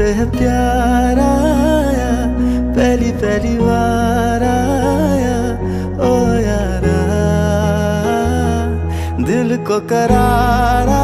है प्यार आया पहली पहली बार आया ओ यारा दिल को करारा